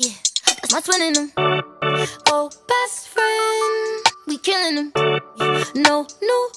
Yeah, that's my twin in them. Oh, best friend, we killing them. No, No new